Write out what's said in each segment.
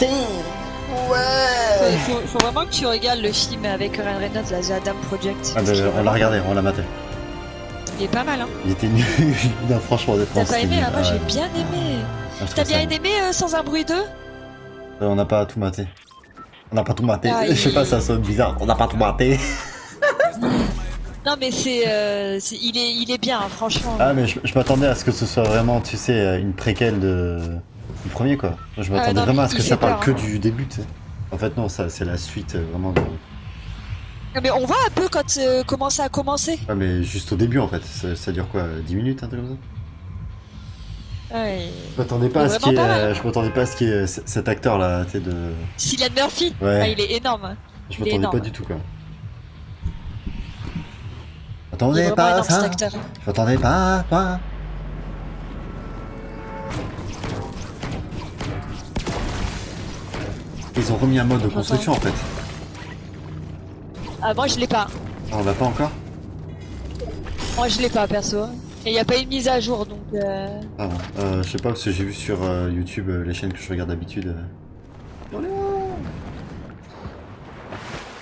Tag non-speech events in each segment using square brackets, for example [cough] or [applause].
Ouais Il faut, faut vraiment que tu regardes le film avec Ryan Reynolds, la The Adam Project. ah, bah, On l'a regardé, on l'a maté. Il est pas mal, hein. Il était nul. [laughs] non, franchement, honnêtement, T'as pas aimé ah, Moi Ah, j'ai bien aimé. Ah, T'as bien aimé euh, Sans un bruit 2 Euh, On n'a pas tout maté. On n'a pas tout maté. Ah, [laughs] Je sais il- pas, ça sonne bizarre. On n'a pas tout maté. [laughs] Non mais c'est, euh, il est, il est bien, hein, franchement. Ah, mais je, je m'attendais à ce que ce soit vraiment, tu sais, une préquelle de... du premier, quoi. Je m'attendais Ah, non, vraiment à ce que ça parle peur, que hein. du début, tu. En fait, non, ça, c'est la suite euh, vraiment de. Mais on voit un peu quand euh, comment ça a commencé. Ouais, mais juste au début, en fait. Ça, ça dure quoi 10 minutes, un truc comme ça? Ouais. Je m'attendais pas à ce pas mal. euh, Je m'attendais pas à ce euh, c- cet acteur-là, tu sais, de. Cillian Murphy. Ouais. Ah, il est énorme. Je il est m'attendais pas du tout, quoi. Est Attendez pas ça acteur. Je m'attendais pas à Ils ont remis un mode de construction, en fait. Ah moi je l'ai pas. Ah, On l'a pas encore Moi je l'ai pas perso. Et il y a pas une mise à jour donc. Euh... Ah euh, je sais pas parce que j'ai vu sur euh, YouTube euh, les chaînes que je regarde d'habitude. euh.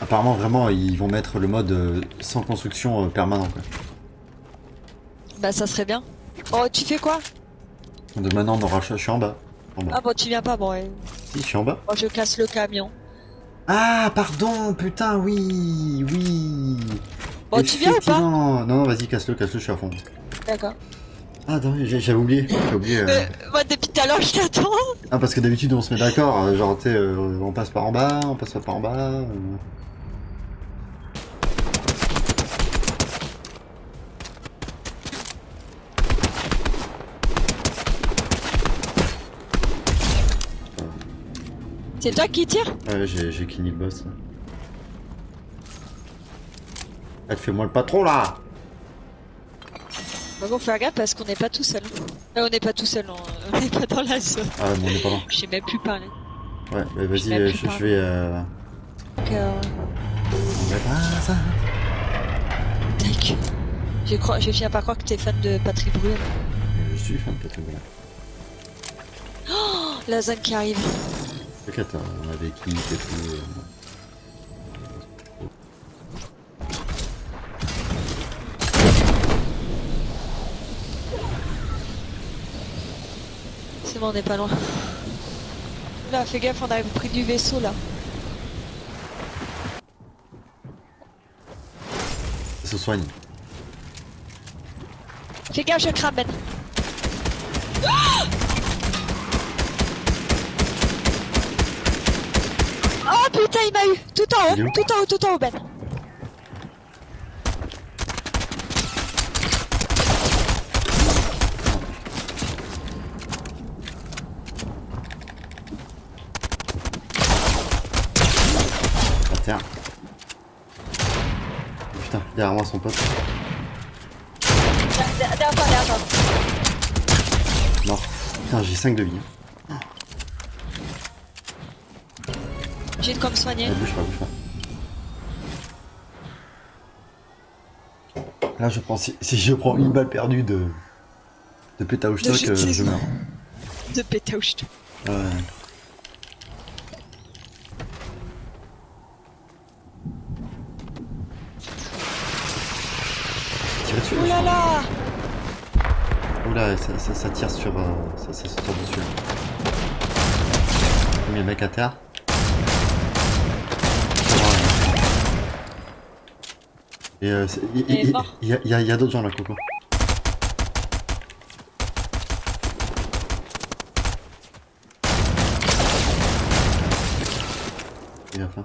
Apparemment vraiment ils vont mettre le mode sans construction permanent quoi. Bah ça serait bien. Oh tu fais quoi? De maintenant on aura je suis en bas. En bas. Ah bon tu viens pas bon. ouais. Je suis en bas. Moi je casse le camion. Ah pardon putain oui oui. Bon tu viens ou pas. Non non vas-y casse-le casse-le je suis à fond. D'accord. Ah non j'avais oublié j'ai oublié. euh. Moi depuis tout à l'heure je t'attends. Ah parce que d'habitude on se met d'accord euh, genre tu sais euh, on passe par en bas on passe pas par en bas. euh. C'est toi qui tire Ouais, j'ai j'ai cleané le boss. Elle fait moi le patron là Bah bon faire gaffe parce qu'on n'est pas tout seul. Euh, on n'est pas tout seul, on [laughs] on n'est pas dans la zone. Ah bon, on est pas. Je sais même plus parler. Ouais, bah, Je vas-y, euh, je, je vais... Euh... Donc, euh, on va pas ça. tac. J'ai cro- j'ai fini par croire que t'es fan de Patrick Bruel. Je suis fan de Patrick voilà. Oh, la zone qui arrive. T'inquiète, hein, on avait qui et tout. euh. C'est bon, on n'est pas loin. Là, fais gaffe, on arrive près du vaisseau là. Ça se soigne. Fais gaffe, je crame Ben. Oh putain, il m'a eu Tout en haut, tout en haut, tout en haut, Ben. Putain, derrière moi son pote. Derrière derrière toi, derrière toi. Mort. Putain, j'ai 5 de vie. J'ai une comme soigner. Bouge pas, bouge pas. Là, je pense, si, si je prends une balle perdue de, de péta au stock, jeu de euh, je meurs. De pétouche. Ouais. Dessus, Oh là là Oula, ça, ça, ça tire sur. euh, ça, ça se tire dessus. J'ai mis le mec à terre. Et euh, il y a, y d'autres gens là, Coco. Il a faim.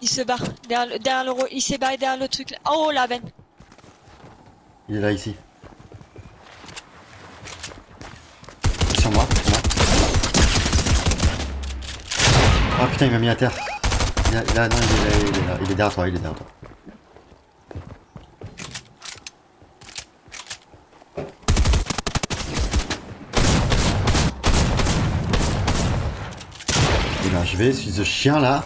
Il se barre. Derrière le, derrière le Il s'est barré derrière le truc là. Oh là, Ben. Il est là ici. Sur moi, sur moi. Ah putain, il m'a mis à terre. Il a, il a- non, il est, là, il est là, il est derrière toi, il est derrière toi. m'achever, chien, là.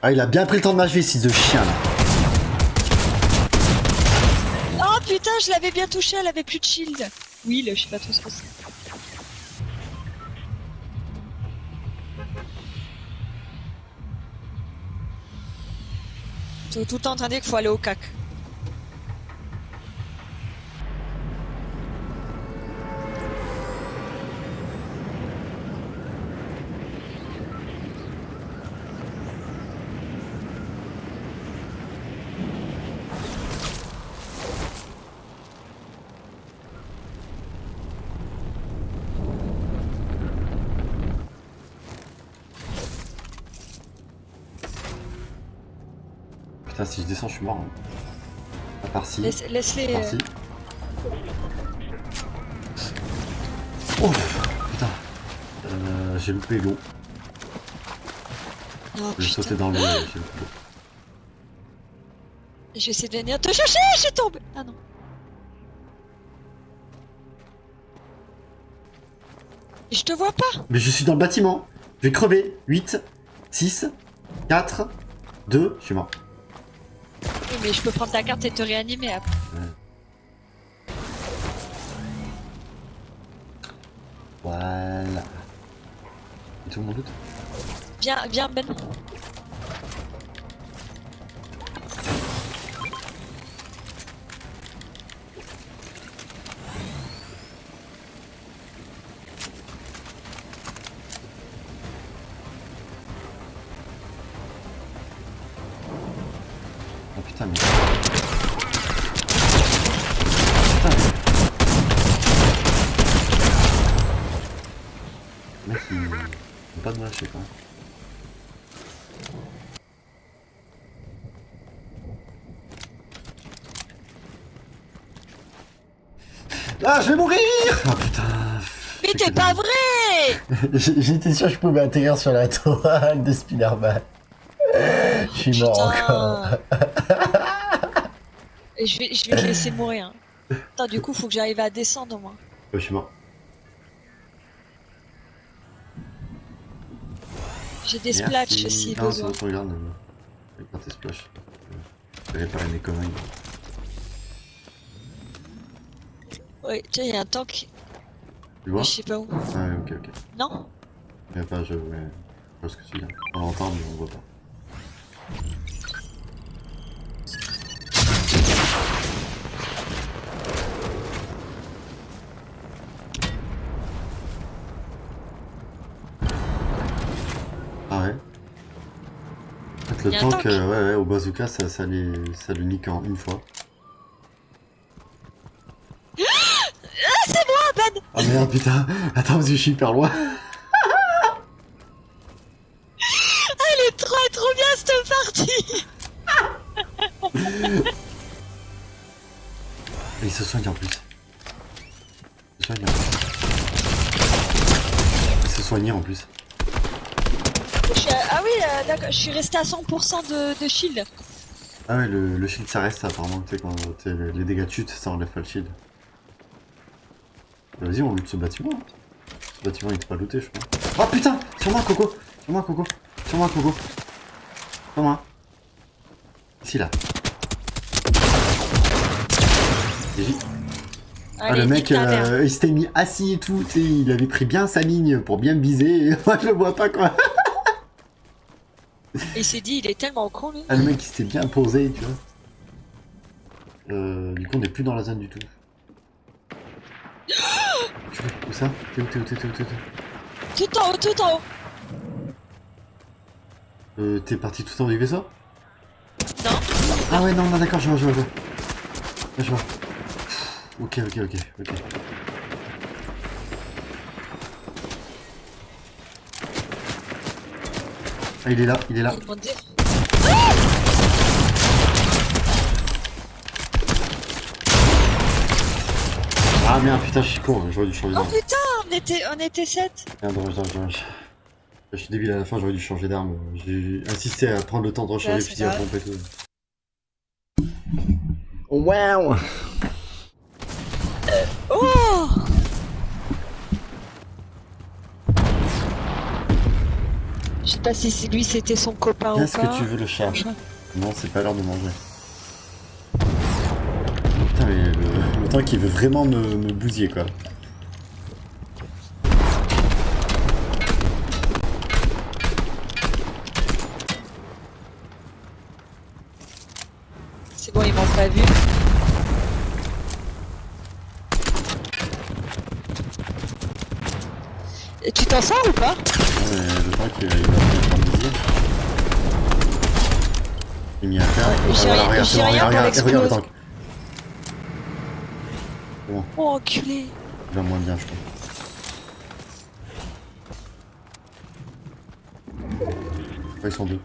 Ah, il a bien pris le temps de m'achever, Si de chien, là. Oh putain, je l'avais bien touché, elle avait plus de shield. Oui, là, je sais pas trop ce que c'est. tout, le temps en qu'il faut aller au cac. Putain, si je descends, je suis mort. hein. À part si. Laisse- à part euh. Oh putain. Euh, j'ai loupé l'eau. Oh, J'ai sauté dans l'eau j'ai loupé l'eau. Je vais essayer de venir te chercher, je suis tombée. Ah non. Je te vois pas. Mais je suis dans le bâtiment. Je vais crever. 8, 6, 4, 2, je suis mort. Mais je peux prendre ta carte et te réanimer après. Voilà. Et tout le monde doute? Viens, viens Ben. Putain, mais. Putain, mais. Le mec, il. il veut pas de me lâcher même. Ah, je vais mourir Oh putain Mais t'es pas vrai [laughs] J'étais sûr que je pouvais atterrir sur la toile de Spider-Man. Je suis mort encore. Et je vais, je vais te laisser mourir. hein. Attends, du coup, faut que j'arrive à descendre au moins. Ouais, je suis mort. J'ai des splatchs si Non, besoin. bon, regarde. euh, Avec pas tes splash. Je vais réparer mes conneries. Oui, tiens, il y a un tank. Tu vois Je sais pas où. Ah ouais, ok, ok. Non Mais pas, je, ouais, je vois ce que tu dis. On l'entend, mais on voit pas. Le tank, tank euh, ouais, ouais, au bazooka, ça, ça, les, ça nique en une fois. [gasps] Ah, Ben Ah merde, putain Attends, je suis hyper loin je suis resté à 100% de, de shield. Ah ouais, le, le shield ça reste apparemment, tu sais, quand les, dégâts de chute, ça enlève pas le shield. Vas-y, on loot ce bâtiment. Ce bâtiment il est pas looté, je crois. Oh putain Sur moi, Coco Sur moi, Coco Sur moi, Coco Sur moi. Ici, là. Ah, le mec, euh, il s'était mis assis et tout, tu sais, il avait pris bien sa ligne pour bien viser, et [laughs] moi je le vois pas quoi. Il s'est dit, il est tellement con lui. Ah, le mec il s'était bien posé, tu vois. Euh, du coup, on est plus dans la zone du tout. [gasps] tu veux Où ça? T'es où T'es où T'es où T'es où T'es où? Tout en haut, tout en haut. Euh, T'es parti tout en haut du vaisseau? Non. Ah ouais, non, non, d'accord, je vois, je vois, je vois. Je vois. Ok, ok, ok, ok. Ah, il est là, il est là. Ah merde, putain, je suis con, j'aurais dû changer Oh d'arme. putain, on était, on était 7. Merde, dommage, dommage, dommage. Je suis débile à la fin, j'aurais dû changer d'arme. J'ai insisté à prendre le temps de recharger fusil à grave. pompe et tout. Wow Oh Je sais pas si c'est- lui c'était son copain ou Qu'est-ce pas. que tu veux le chat. Non, c'est pas l'heure de manger. Putain, mais le, le temps qu'il veut vraiment me, me bousiller, quoi. Bon, ils m'ont pas vu. Et tu t'en sors ou pas? Ouais, je crois qu'il va Il m'y a fait. Ouais, j'ai voilà, rien- regarde, rien regarde, pour regarde, regarde le l'explose. tank. Bon, Oh, enculé. il va moins bien, je crois. Ouais, ils sont deux.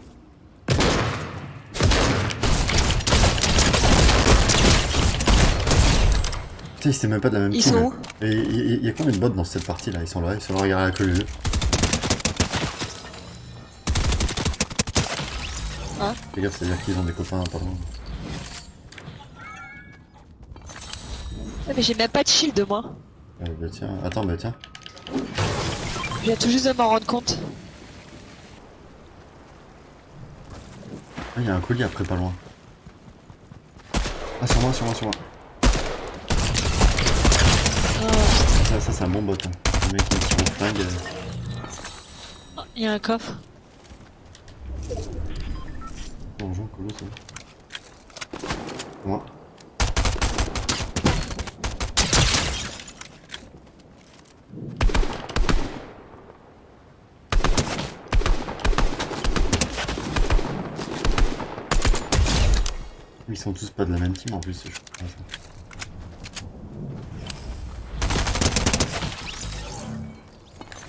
Putain, ils même pas de la même Ils team. sont là. où Et il y, a combien de bots dans cette partie là Ils sont là, ils sont là, regarde la queue les. Fais gaffe, c'est-à-dire qu'ils ont des copains pas loin. Ah, mais j'ai même pas de shield, moi. Euh, bah tiens, attends, bah tiens. Je viens tout juste de m'en rendre compte. Ah, il y a un colis après pas loin. Ah, sur moi, sur moi, sur moi. Oh, Ça, ça c'est un bon bot. Hein. Le mec qui flingue. euh, il y a un coffre. Bonjour, colo, ça. Moi. Ils sont tous pas de la même team en plus, je crois.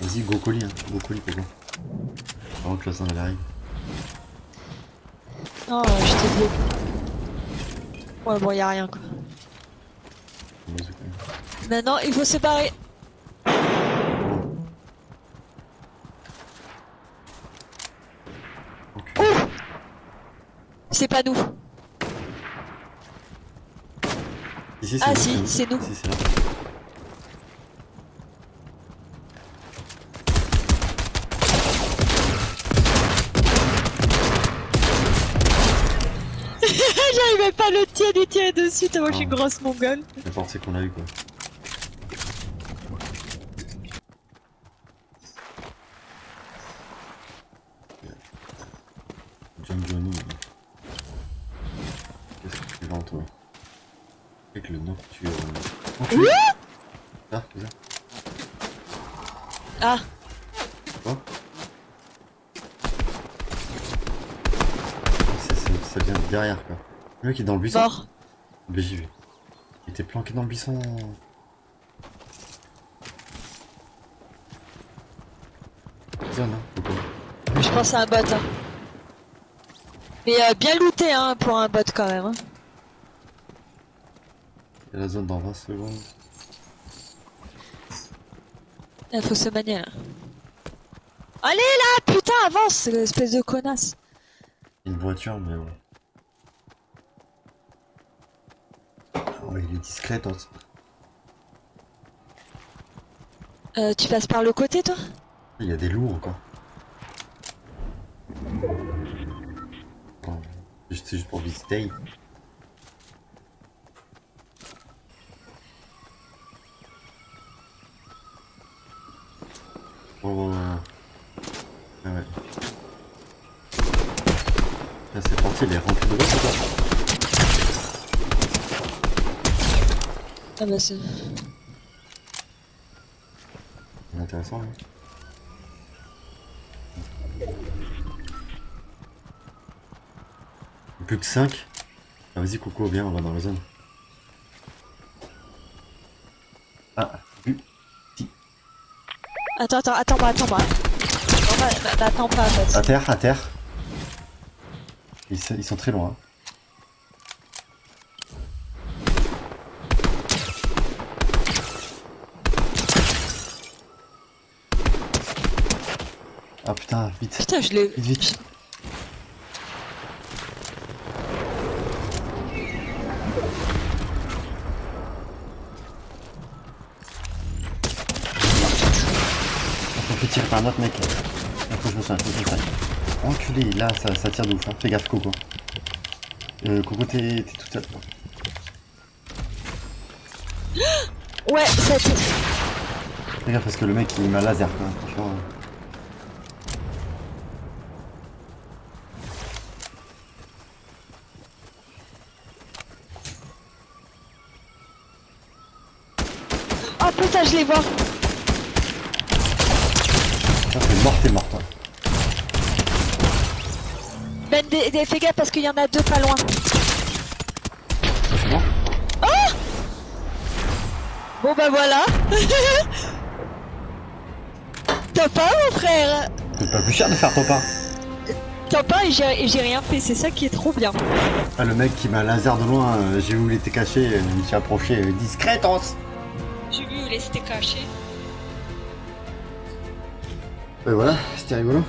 Vas-y, go colis, hein. go colis, Coco. Avant que la zone elle arrive. Non, euh, je t'ai bleu. Ouais, bon, y a rien, quoi. Maintenant, il faut se barrer. Ok. C'est pas nous. Ici, Ah, nous, si, c'est nous. Ici, [laughs] J'arrivais pas à le tirer et tirer dessus tellement je suis Ah. grosse mongole. N'importe c'est qu'on a eu quoi. John Johnny. Qu'est-ce que tu vends toi Avec le nocturne. Enculé. Ah, c'est ça. Ah, Quoi C'est- c'est- Ça vient de derrière quoi. Le mec est dans le buisson. mort. Mais j'y vais. Il était planqué dans le buisson. Zone, hein, ou Je pense à un bot. Hein. Mais euh, bien looté hein, pour un bot quand même. Hein. Il y a la zone dans 20 secondes. Il faut se manier là. Allez là, putain, avance, espèce de connasse. Une voiture, mais bon. Oh, il est discret, toi. Euh, tu passes par le côté toi? Il y a des loups encore. Oh, juste- C'est juste pour visiter. Oh, oh, oh. Ah ouais. Là, c'est parti, il est rempli de boss ou pas Ah bah c'est... Intéressant, hein. Plus que 5 ah, Vas-y, Coco, viens, on va dans la zone. Ah, vu. Attends, attends, attends-moi. Non, bah, bah, bah, attends pas, en fait. À terre, à terre. Ils, sont- ils sont très loin. Ah putain, vite, Putain, je l'ai... vite, vite. Fait tirer par un autre mec. Il faut que je me soigne, faut que je me soigne. Enculé, là ça, ça tire de ouf, hein. fais gaffe Coco. Euh, Coco t'es toute seule. [gasps] Ouais, ça t- Fais gaffe parce que le mec il m'a laser quoi, franchement. euh. ça, je les vois. Ça, c'est mort, t'es mort, toi. Ben, des, des- fais gaffe parce qu'il y en a deux pas loin. Ça, c'est bon Bon bah voilà. [laughs] Top 1 mon frère C'est pas plus cher de faire top 1. Top 1 et j'ai rien fait, c'est ça qui est trop bien. Ah, le mec qui m'a laser de loin, euh, j'ai il était caché, euh, je me suis approché euh, discretos. J'ai vu où il était caché. Et voilà, c'était rigolo.